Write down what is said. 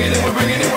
bringing it, we're bringing it.